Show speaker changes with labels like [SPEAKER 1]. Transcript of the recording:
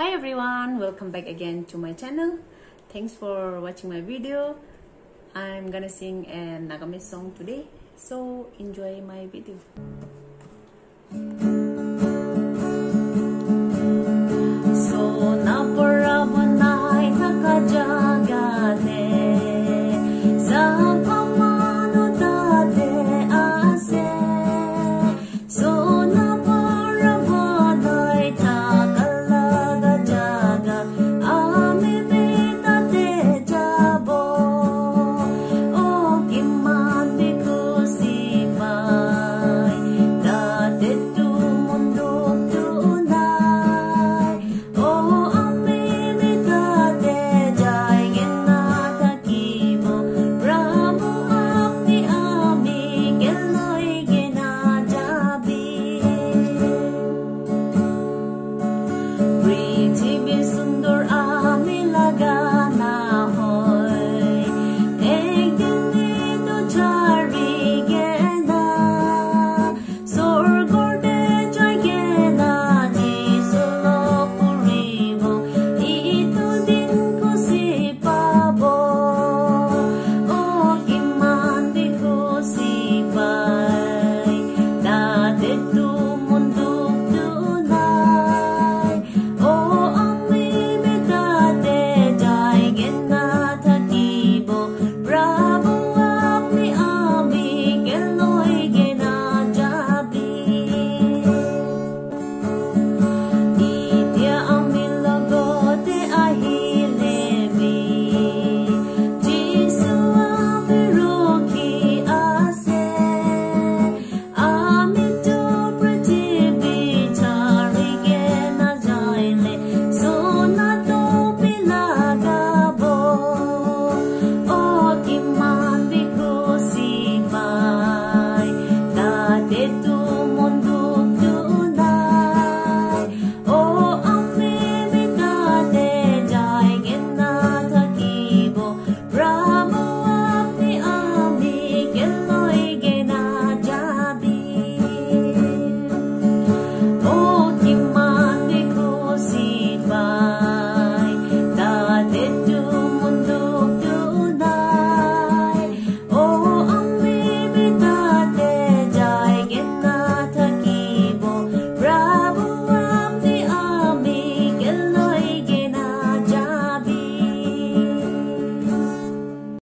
[SPEAKER 1] Hi everyone, welcome back again to my channel. Thanks for watching my video. I'm gonna sing a Nagamese song today, so enjoy my video.